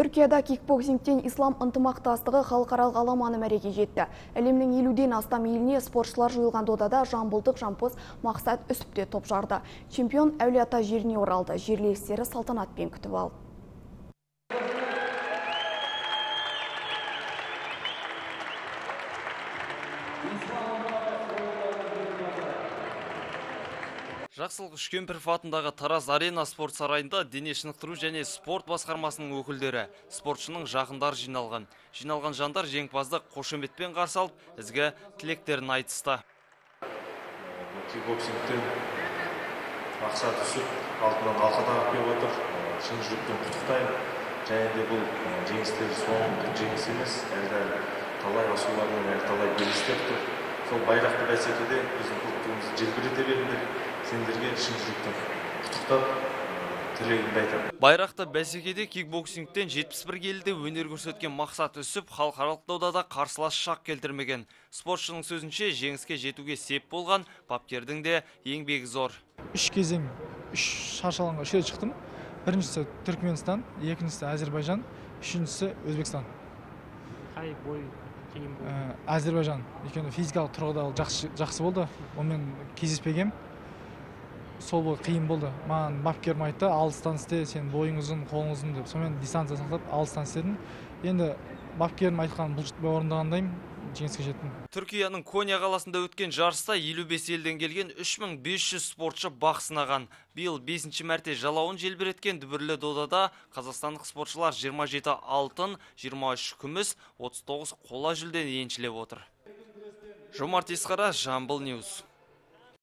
Түркияда кикбоксингтен ислам ынтымақтастығы халықаралық аламаны мәреге жетті. Әлемнің елуден астам еліне спортшылар жиылған додада жамбылдық жампоз мақсат үсіпте топ жарды. Чемпион әулиеата жеріне оралды. Жерлестері салтанатпен күтіп алды. Жақсылық үшкемпіров атындағы тараз арена спорт сарайында дене шынықтыру және спорт басқармасының өкілдері спортшының жақындары жиналған. Жиналған жандар жеңімпазды қошеметпен қарсы алып ізгі тілектерін айтысты. Кикбоксингтен мақсат түсіп алтыннан алқа тағып келіп отыр. Шын жүректен құттықтаймын. Және де бұл жеңістер соңғы жеңіс емес әлі талай асулармен әлі талай белестер тұр сол байрақты бәсекеде біздің көктігімізді желбірете беріңдер. Сендерге шын жүректен құттықтап тілегімді айтамын. Байрақты бәсекеде кикбоксингтен 71 келіде өнер көрсеткен мақсат үсіп халықаралық додада қарсылас шақ келтірмеген. Спортшының сөзінше жеңіске жетуге сеп болған бапкердің де еңбегі зор. Үш кезең үш шаршы алаңға үш рет шықтым. Біріншісі түркменстан екіншісі әзірбайжан үшіншісі өзбекстан. Қай бой болды? Әзірбайжан өйткені физикалық тұрғыда жақсы, жақсы болды. Онымен кездеспегенмін сол қиын болды. Маған бапкерім айтты алыстан істе сен бойың ұзын қолың ұзын деп. Сонымен дистанция сақтап алыстан істедім енді бапкерім айтқанын бұлжытпай орындағандаймын жеңіске жеттім. Түркияның коня қаласында өткен жарыста 55 елден келген 3500 спортшы бақ сынаған. Биыл бесінші мәрте жалауын желбіреткен дүбірлі додада қазақстандық спортшылар 27 алтын 23 күміс 39 қола жүлдені еншілеп отыр. Жомарт есқара жамбыл ньюс